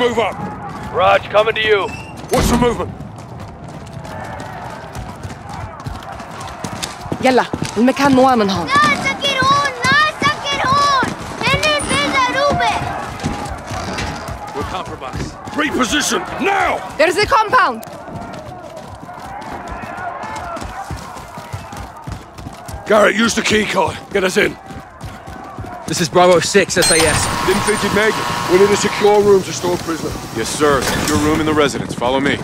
move up. Raj, coming to you. What's the movement? يلا المكان نواه من هون ناس سكر هون ناس سكر هون هن We're compromised. Reposition now! There's a compound! Garrick, use the key card. Get us in. This is Bravo 6 SAS. Didn't think you'd make it. We need a secure room to store prisoner. Yes, sir. Secure room in the residence. Follow me.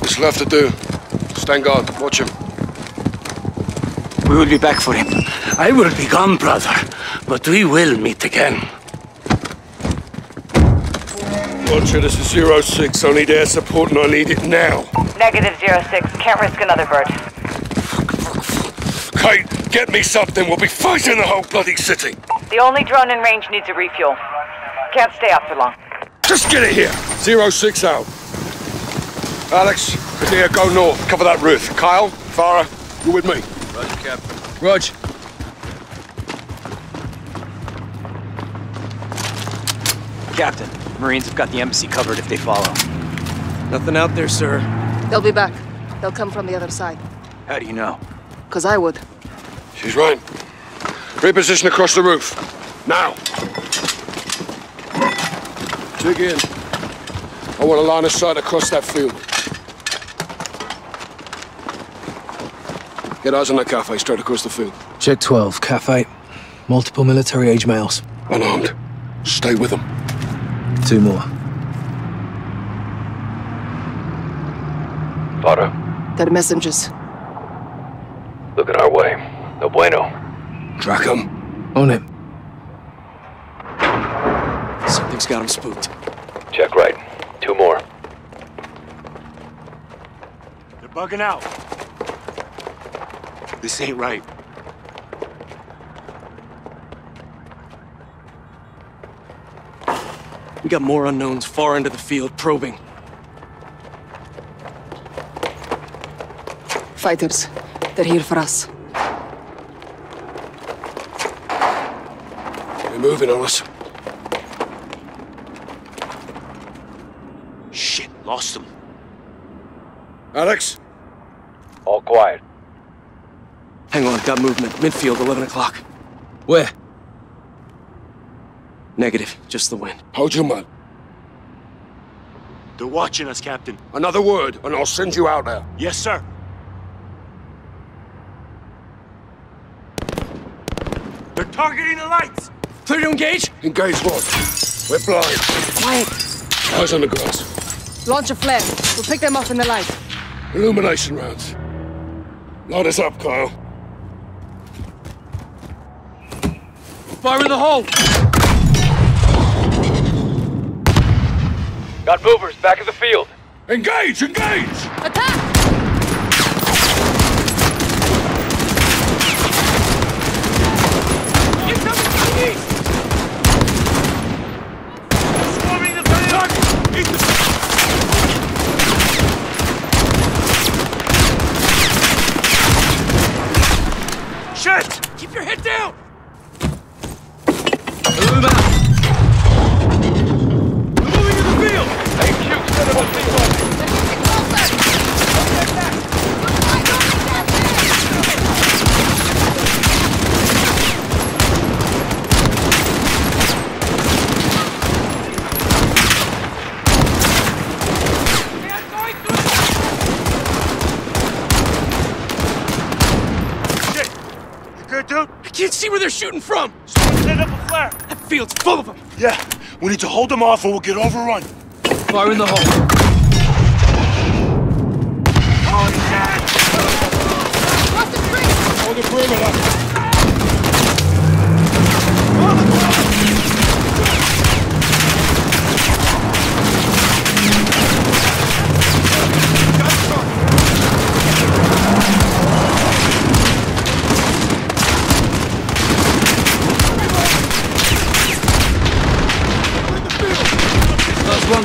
What's left to do? Stand guard. Watch him. We will be back for him. I will be gone, brother, but we will meet again. Roger, this is Zero 06. I need air support and I need it now. Negative zero six. Can't risk another bird. Kate, get me something. We'll be fighting the whole bloody city. The only drone in range needs a refuel. Can't stay out for long. Just get it here. Zero 06 out. Alex, Hadir, go north. Cover that roof. Kyle, Farah, you with me? Roger, Captain. Rog. Captain, Marines have got the embassy covered if they follow. Nothing out there, sir. They'll be back They'll come from the other side How do you know? Cause I would She's right. Reposition across the roof. Now. Dig in. I want a line of sight across that field. Get eyes on that cafe straight across the field. Check 12, cafe. Multiple military age males. Unarmed. Stay with them. Two more. Farah, They're messengers looking our way. No bueno. Track them. On it. Something's got him spooked. Check right. Two more. They're bugging out. This ain't right. We got more unknowns far into the field probing. Fighters They're here for us moving on us. Shit, lost them. Alex? All quiet. Hang on, got movement. Midfield, 11 o'clock. Where? Negative, just the wind. Hold your mud. They're watching us, Captain. Another word, and I'll send you out there. Yes, sir. They're targeting the lights! Clear to engage? Engage what? We're blind. Quiet Eyes on the grass. Launch a flare We'll pick them off in the light Illumination rounds. Light us up, Kyle. Fire in the hole! Got movers back in the field. Engage! Engage! Attack Shit! Keep your head down! Move out! HQ, send them a C1. Shit! You good, dude? I can't see where they're shooting from! Set up a flare! That field's full of them! Yeah, we need to hold them off or we'll get overrun. Fire in the hole.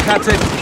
Captain.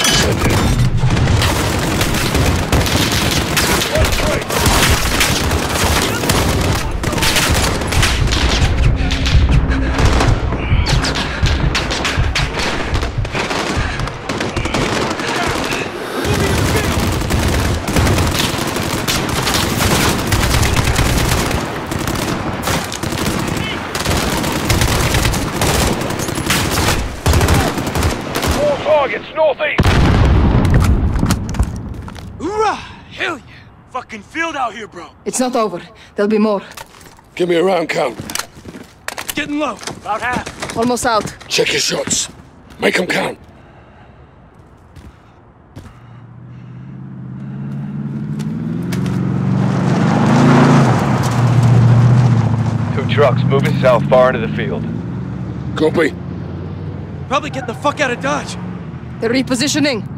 Fucking field out here, bro. It's not over. There'll be more. Give me a round count. Getting low. About half. Almost out. Check your shots. Make them count. Two trucks moving south far into the field. Copy. Probably get the fuck out of Dodge. They're repositioning.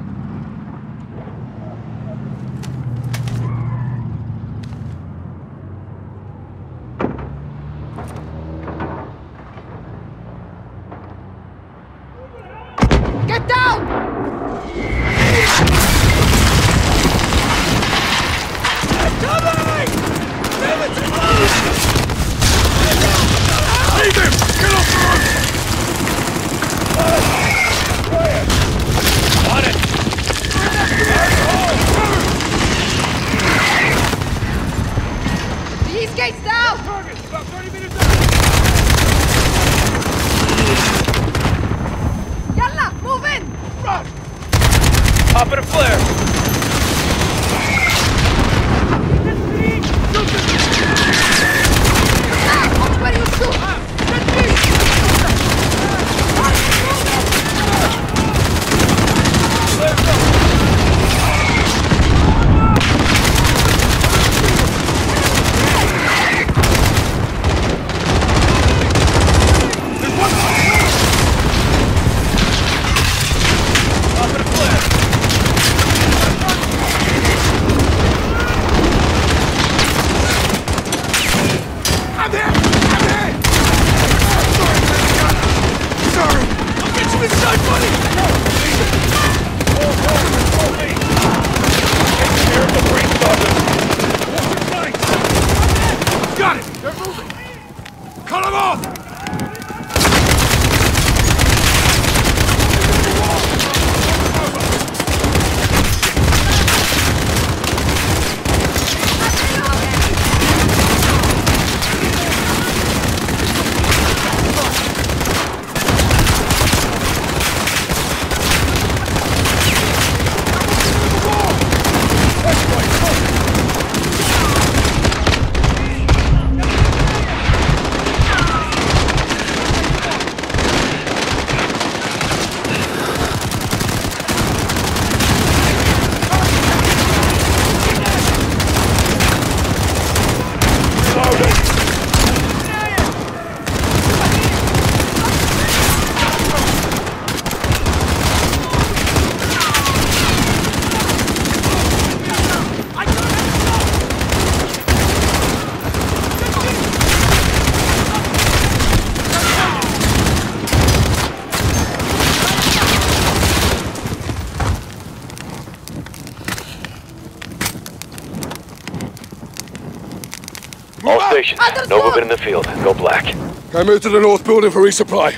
All stations. No movement in the field. Go black. I move to the north building for resupply.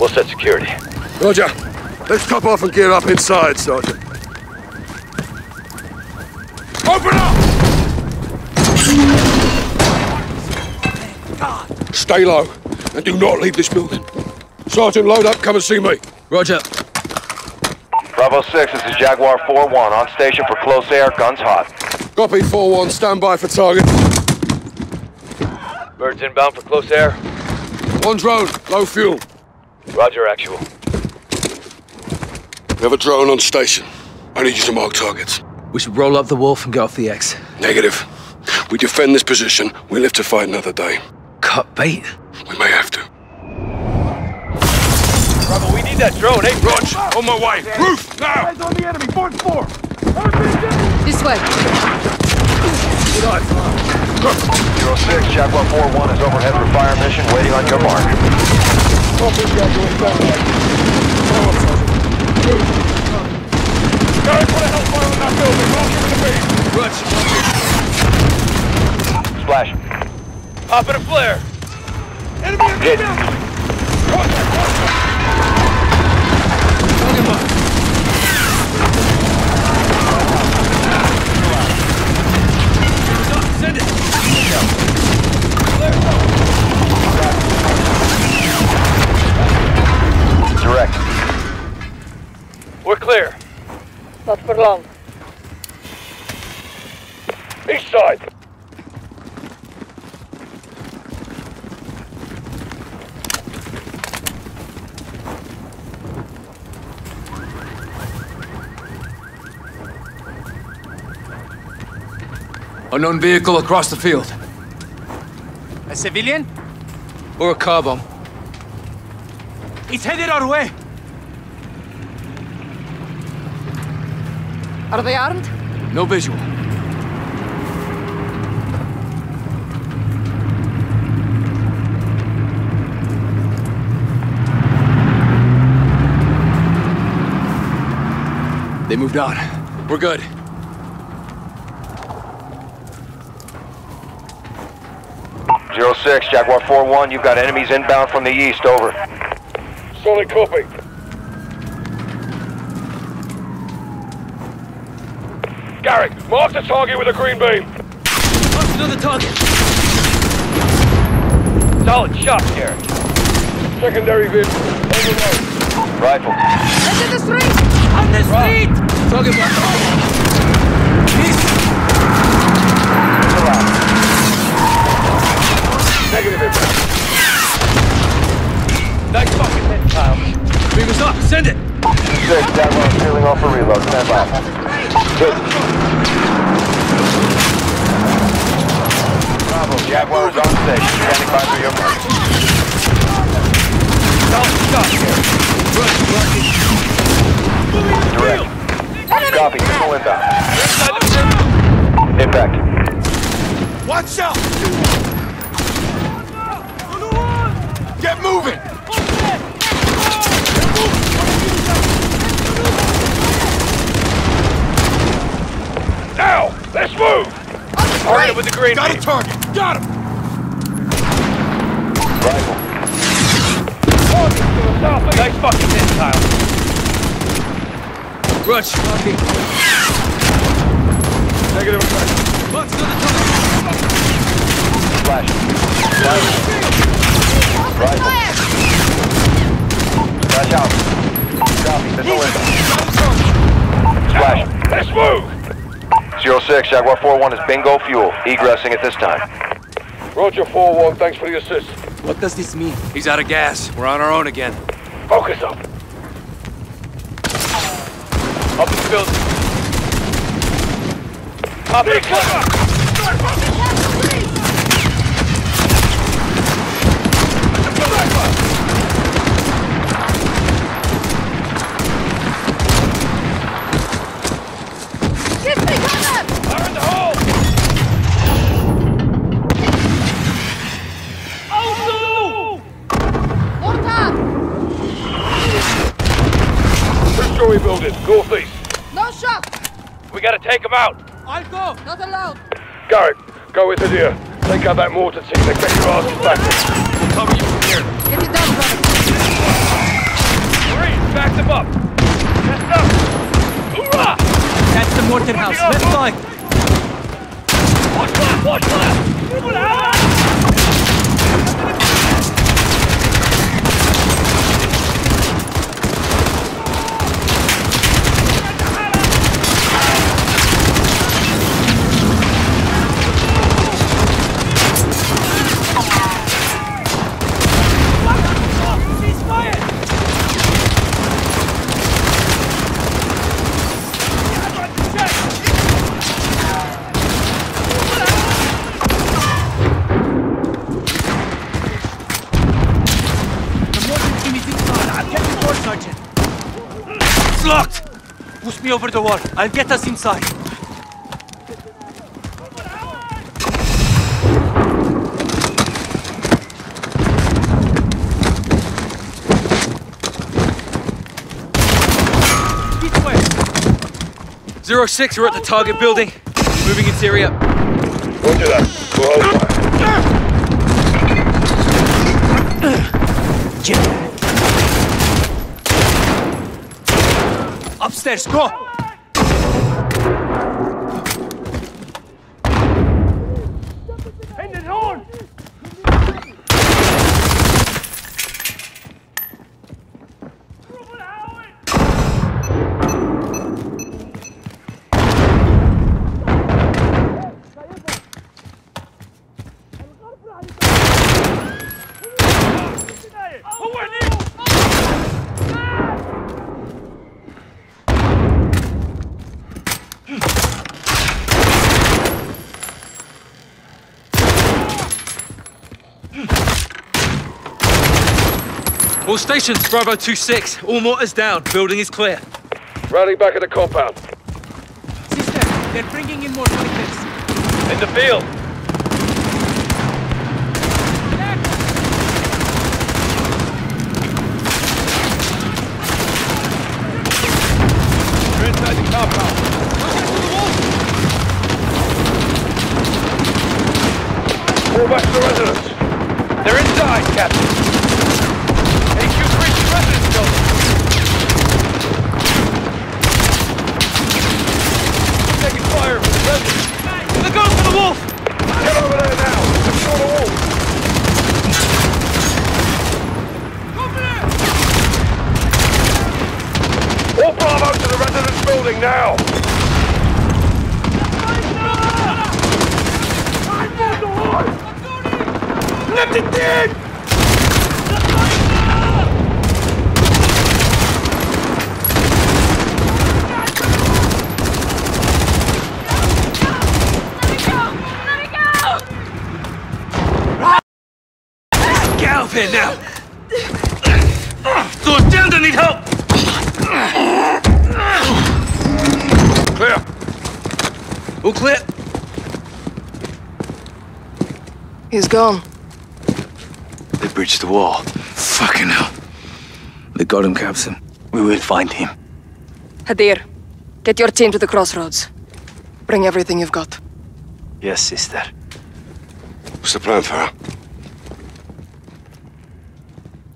We'll set security. Roger. Let's top off and gear up inside, Sergeant. Open up! Stay low and do not leave this building. Sergeant, load up. Come and see me. Roger. Bravo 6, this is Jaguar 4-1. On station for close air. Guns hot. Copy 4-1. Stand by for target. Birds inbound for close air. One drone. Low fuel. Roger, actual. We have a drone on station. I need you to mark targets. We should roll up the wolf and get off the X. Negative. We defend this position. We live to fight another day. Cut bait. We may have to. Bravo, we need that drone, eh? Rog, on my way. Roof, now! Eyes on the enemy. Forty-four. This way. 06, Jaguar 41 is overhead for fire mission, waiting on your mark. Splash. Up in a flare. Enemy in the send it! Direct. We're clear. Not for long. East side. Unknown vehicle across the field. A civilian? Or a car bomb. It's headed our way. Are they armed? No visual. They moved on. We're good. Zero 06, Jaguar 4-1, you've got enemies inbound from the east, over. Solid copy. Garrick, mark the target with a green beam. What's another target? Solid shot, Garrick. Secondary vehicle. On the road. Rifle. Into the street! On the street! Target marked. Send it! 6, Jaguar peeling off for reload, stand by. Good. Bravo, Jaguar is on station, standing by for your mark. Shot, Garrick. Direct. Copy, missile inbound. Impact. Watch out! Get moving! Now, let's move! Target with the green Got a target! Got him! Rifle. Target to the south Nice fucking hit, Kyle. Rush. Copy. Negative effect. What's another target? Flash. Flash. Rifle. Flash out. Copy, missile inbound. Flash. Let's move! Zero 06, Jaguar 4-1 is bingo fuel. Egressing at this time. Roger 4-1, thanks for the assist. What does this mean? He's out of gas. We're on our own again. Focus up. Up the building. Copy, cover! Give me cover! Fire in the hole! Mortar! Two-story building, northeast. No shot! We gotta take them out. I'll go! Not allowed! Garrick, go with the deer. Take out that mortar team. They get your asses back. Cover you from here. Get it done, brother! Marine, back them up. Chest up. Hoorah! That's the mortar house. Left side. Watch left, watch left. Wall. I'll get us inside. Zero 06, we're at the target building. Moving area. Roger that. Hold fire. Upstairs, go! All stations, Bravo 2-6. All mortars down. Building is clear. Rally back at the compound. Sister, they're bringing in more fighters. In the field. You're inside the compound. Fall back to the residence. They're inside, Captain. Breach residence. Taking fire from the residence. They're going for the wolf! Get over there now! Secure the wall! All Bravo to the residence building now! Left it dead! Get out of here now! Doors down, I need help! Clear! All clear? He's gone. They breached the wall. Fucking hell. They got him, Captain. We will find him. Hadir, get your team to the crossroads. Bring everything you've got. Yes, sister. What's the plan, Farah?